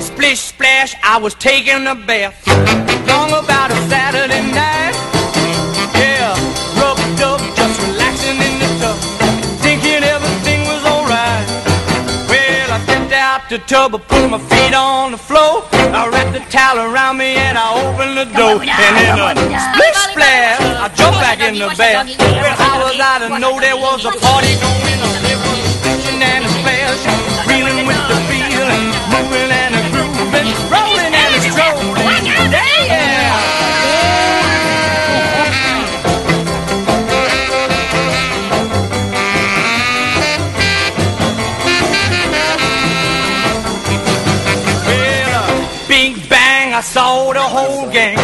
Splish splash, I was taking a bath. Long about a Saturday night. Yeah, rubbed up, just relaxing in the tub. Thinking everything was alright. Well, I stepped out the tub, I put my feet on the floor. I wrapped the towel around me and I opened the door. And in a splish splash, I jumped back in the bath. Well, how was I to know there was a party going I saw the whole gang